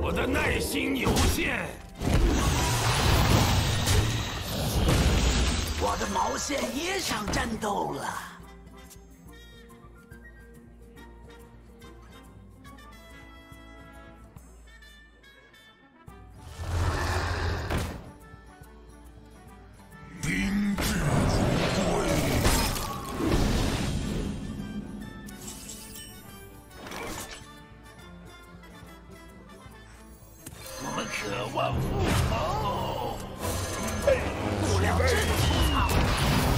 我的耐心有限，我的毛线也想战斗了。们渴望复仇。布料真粗糙。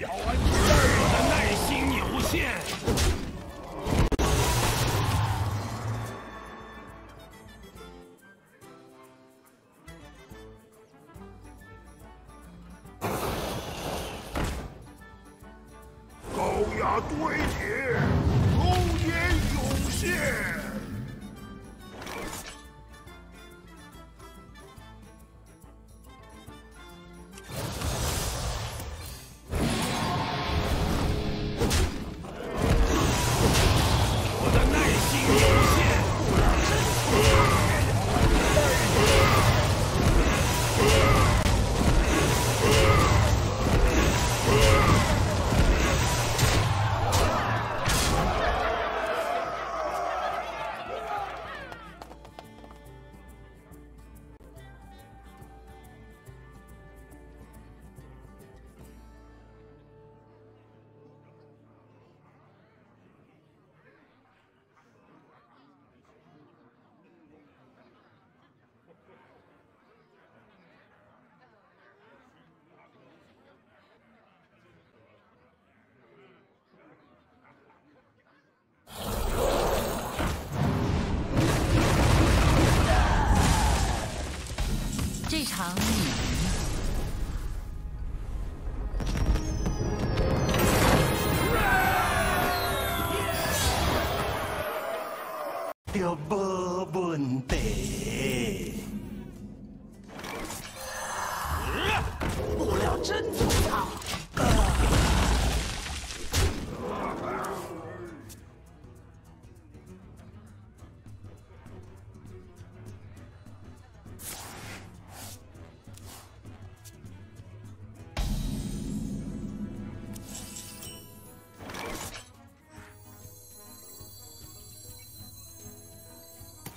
要安全，我的耐心有限。有没问题。布料真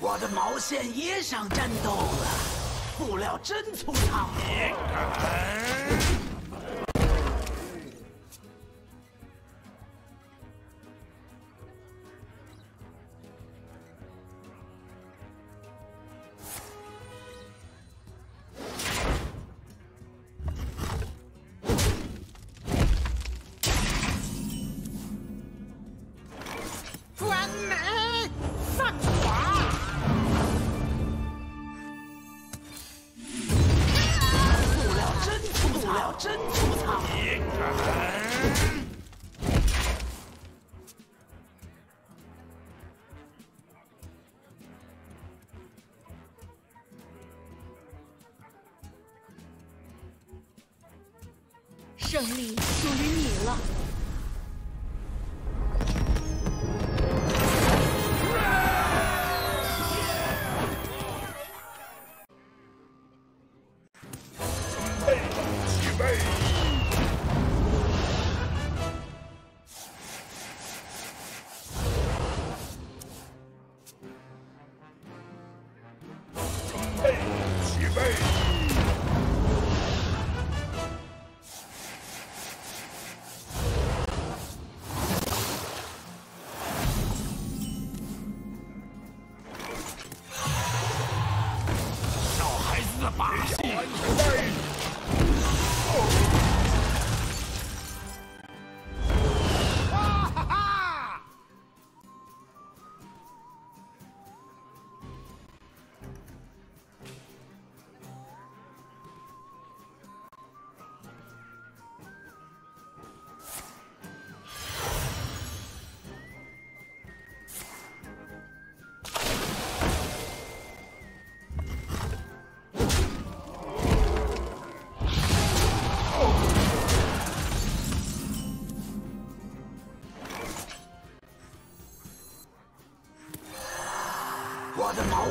我的毛线也想战斗了，布料真粗糙。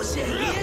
毛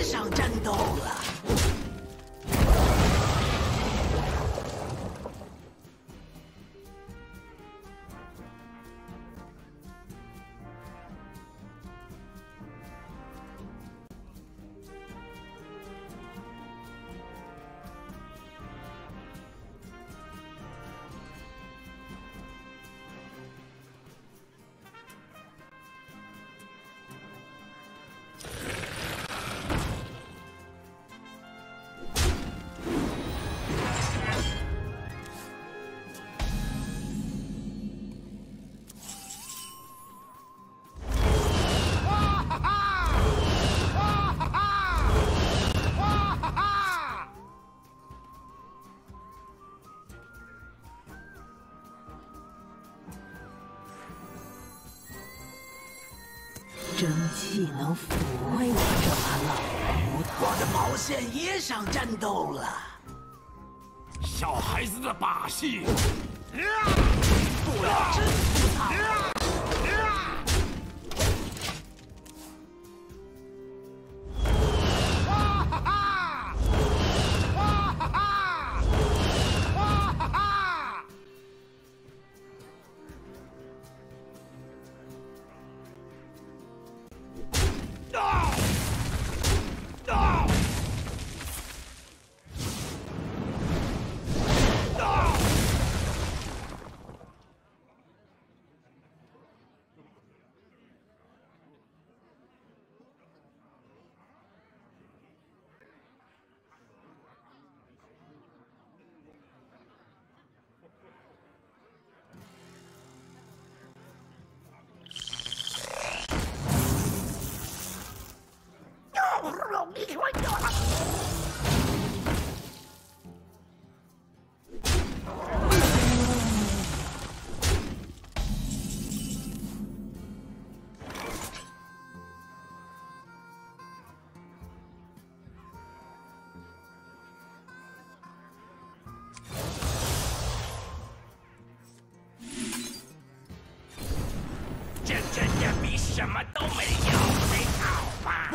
汽能抚慰我这把老骨头。我的毛线也想战斗了。小孩子的把戏，不要真粗糙。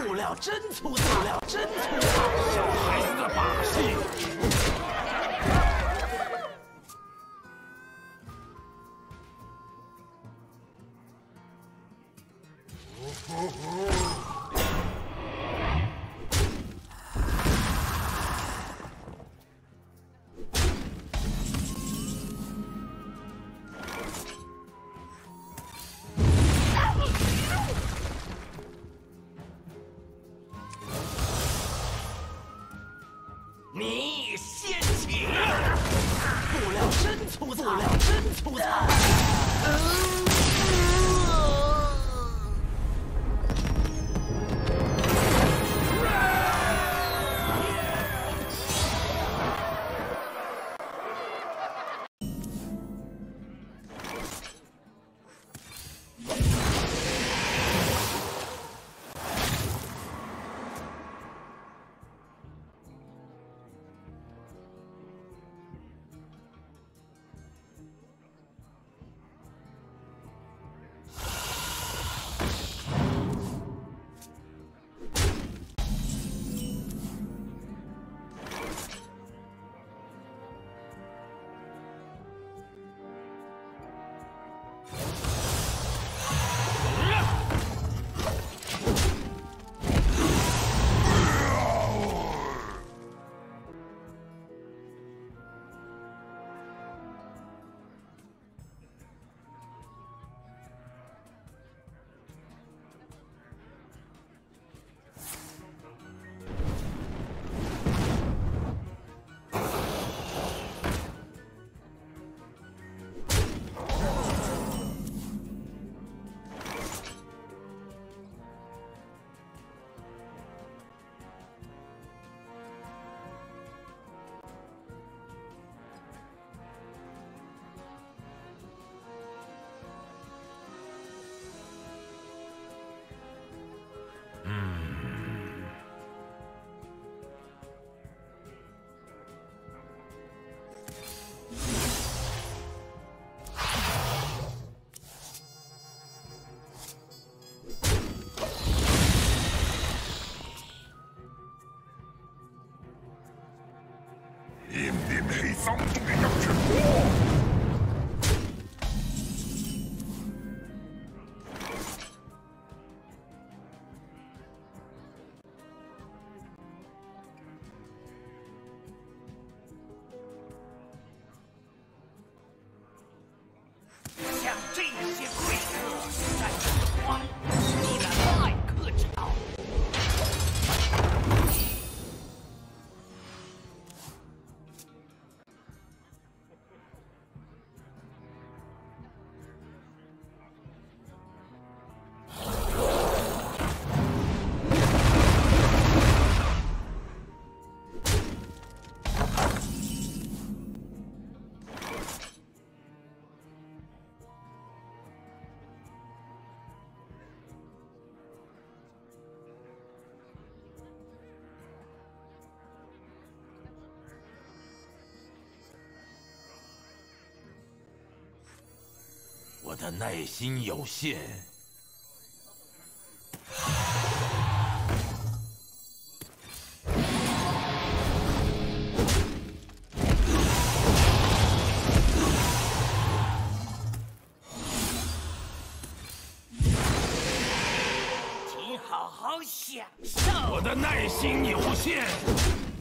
布料真粗糙，料真粗糙，小孩子的把戏。我的耐心有限。请好好享受。我的耐心有限。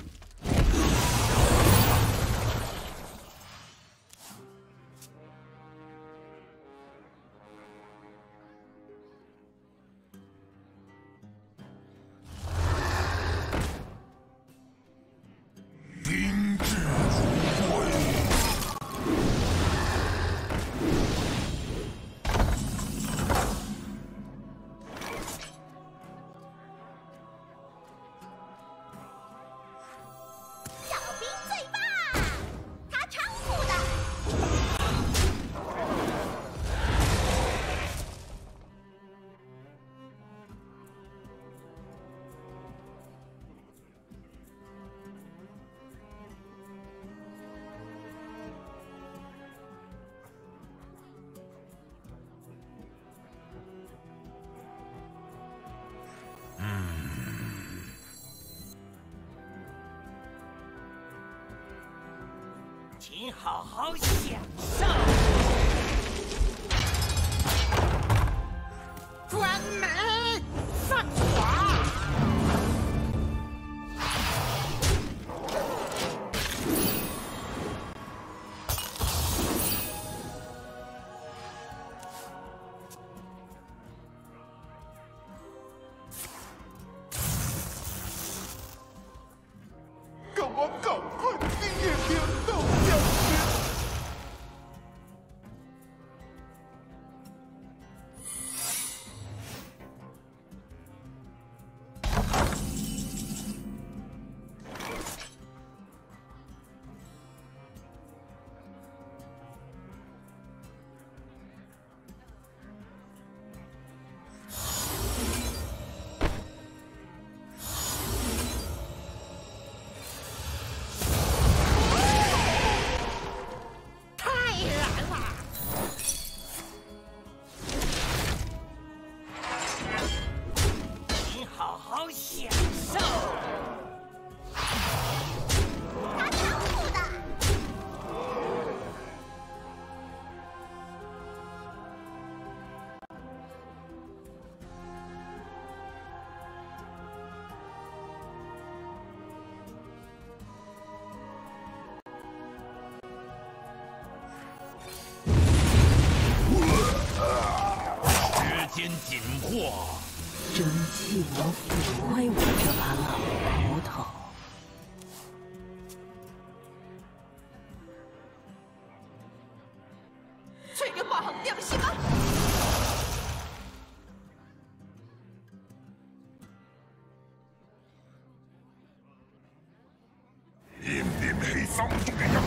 请好好享受。间紧迫，真气能抚慰我这把老骨头。这个话良心吗？引领黑桑中的阳